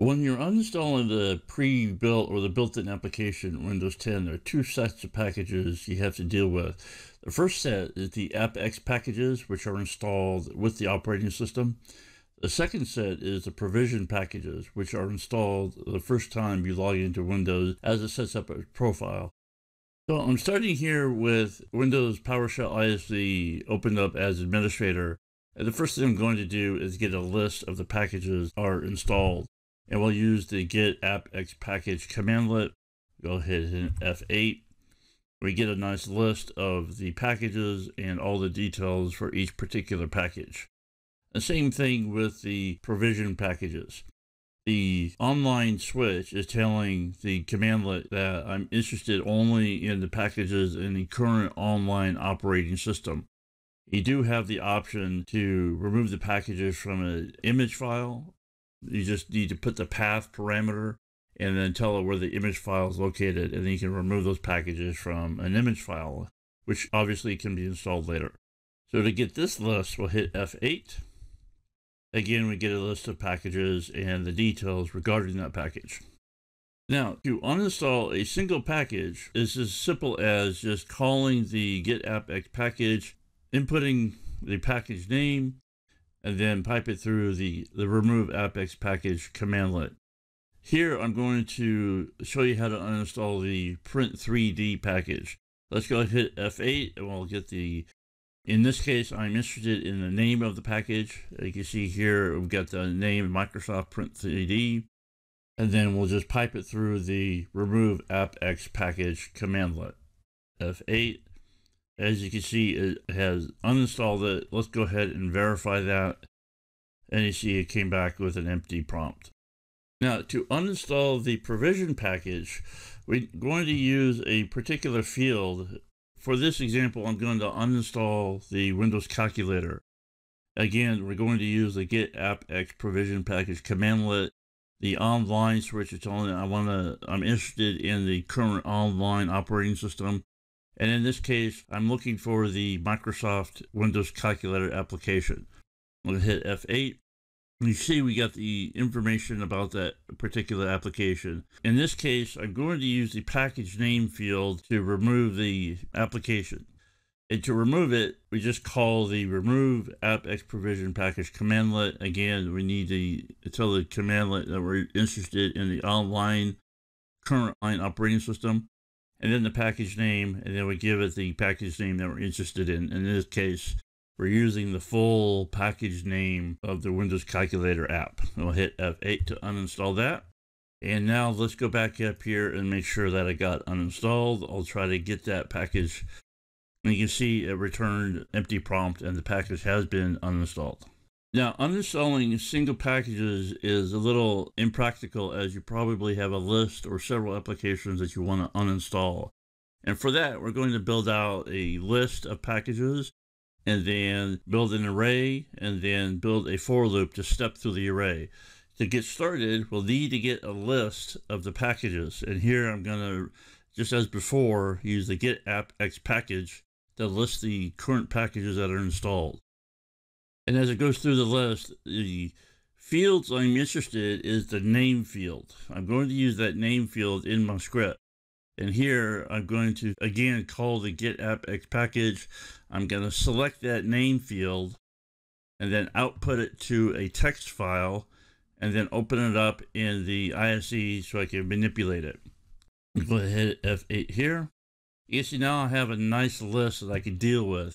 When you're uninstalling the pre-built or the built-in application Windows 10, there are two sets of packages you have to deal with. The first set is the AppX packages, which are installed with the operating system. The second set is the provision packages, which are installed the first time you log into Windows as it sets up a profile. So I'm starting here with Windows PowerShell ISE opened up as administrator. And the first thing I'm going to do is get a list of the packages are installed and we'll use the get appx package commandlet. Go ahead and F8. We get a nice list of the packages and all the details for each particular package. The same thing with the provision packages. The online switch is telling the commandlet that I'm interested only in the packages in the current online operating system. You do have the option to remove the packages from an image file you just need to put the path parameter and then tell it where the image file is located, and then you can remove those packages from an image file, which obviously can be installed later. So to get this list, we'll hit F8. Again, we get a list of packages and the details regarding that package. Now, to uninstall a single package is as simple as just calling the get appx package, inputting the package name, and then pipe it through the, the remove appx package commandlet. Here I'm going to show you how to uninstall the print3d package. Let's go ahead and hit F8 and we'll get the, in this case I'm interested in the name of the package. You can see here we've got the name Microsoft Print3D and then we'll just pipe it through the remove appx package commandlet. F8 as you can see, it has uninstalled it. Let's go ahead and verify that. And you see it came back with an empty prompt. Now, to uninstall the provision package, we're going to use a particular field. For this example, I'm going to uninstall the Windows calculator. Again, we're going to use the get appx provision package commandlet. The online switch is telling I want to, I'm interested in the current online operating system. And in this case, I'm looking for the Microsoft Windows Calculator application. I'm going to hit F8. You see we got the information about that particular application. In this case, I'm going to use the package name field to remove the application. And to remove it, we just call the remove appx provision package commandlet. Again, we need to tell the commandlet that we're interested in the online current line operating system and then the package name, and then we give it the package name that we're interested in. In this case, we're using the full package name of the Windows Calculator app. We'll hit F8 to uninstall that. And now let's go back up here and make sure that it got uninstalled. I'll try to get that package. And you can see it returned empty prompt and the package has been uninstalled. Now, uninstalling single packages is a little impractical as you probably have a list or several applications that you want to uninstall. And for that, we're going to build out a list of packages and then build an array and then build a for loop to step through the array. To get started, we'll need to get a list of the packages. And here I'm going to, just as before, use the get app x package to list the current packages that are installed. And as it goes through the list, the fields I'm interested in is the name field. I'm going to use that name field in my script. And here I'm going to again call the get appx package. I'm going to select that name field and then output it to a text file and then open it up in the ISE so I can manipulate it. Go ahead F8 here. You see now I have a nice list that I can deal with.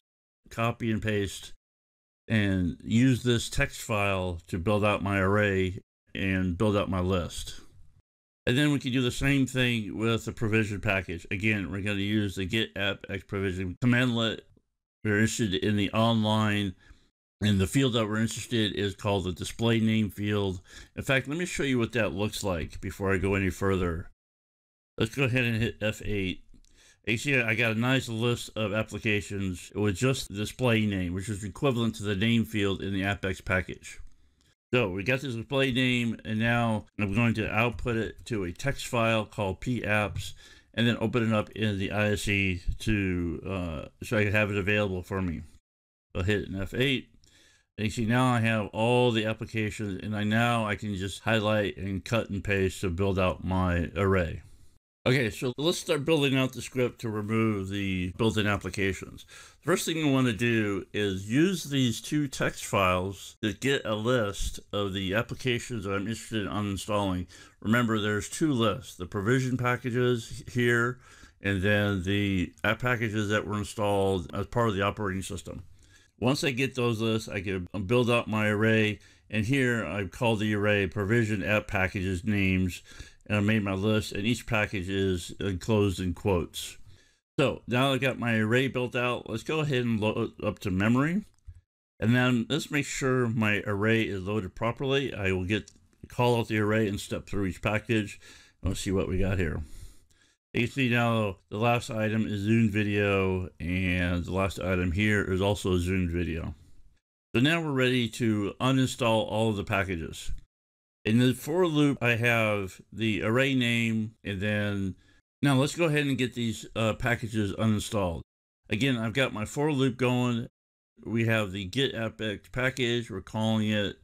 Copy and paste and use this text file to build out my array and build out my list. And then we can do the same thing with the provision package. Again, we're going to use the get appx provision commandlet. We're interested in the online and the field that we're interested is called the display name field. In fact, let me show you what that looks like before I go any further. Let's go ahead and hit F8 you see, I got a nice list of applications with just the display name, which is equivalent to the name field in the appx package. So we got this display name, and now I'm going to output it to a text file called papps, and then open it up in the ISE to uh, so I can have it available for me. I'll hit an F8. And you see now I have all the applications and I now I can just highlight and cut and paste to build out my array. Okay, so let's start building out the script to remove the built-in applications. The First thing we want to do is use these two text files to get a list of the applications that I'm interested in uninstalling. Remember, there's two lists, the provision packages here, and then the app packages that were installed as part of the operating system. Once I get those lists, I can um, build out my array, and here I've called the array provision app packages names and I made my list, and each package is enclosed in quotes. So now I've got my array built out. Let's go ahead and load up to memory. And then let's make sure my array is loaded properly. I will get call out the array and step through each package. And we'll see what we got here. You see now the last item is Zune video and the last item here is also Zune video. So now we're ready to uninstall all of the packages. In the for loop, I have the array name, and then now let's go ahead and get these uh, packages uninstalled. Again, I've got my for loop going. We have the get appx package. We're calling it.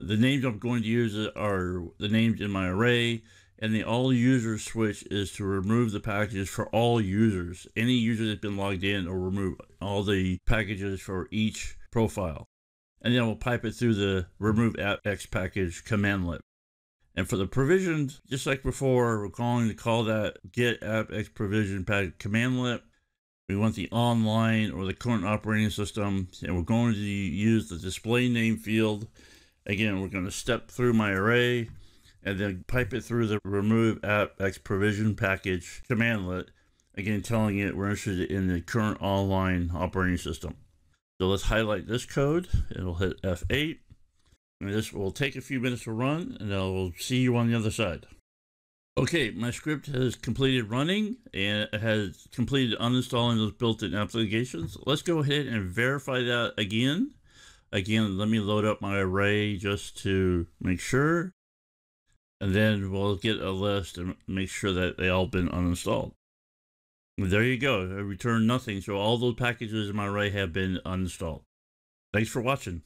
The names I'm going to use are the names in my array, and the all users switch is to remove the packages for all users. Any user that's been logged in or remove all the packages for each profile. And then we'll pipe it through the remove appx package commandlet. And for the provisions, just like before, we're going to call that get app x provision pad commandlet. We want the online or the current operating system, and we're going to use the display name field. Again, we're going to step through my array and then pipe it through the remove app x provision package commandlet. Again, telling it we're interested in the current online operating system. So let's highlight this code. It'll hit F8. This will take a few minutes to run, and I'll see you on the other side. Okay, my script has completed running and has completed uninstalling those built-in applications. Let's go ahead and verify that again. Again, let me load up my array just to make sure. And then we'll get a list and make sure that they all been uninstalled. There you go. I returned nothing. So all those packages in my array have been uninstalled. Thanks for watching.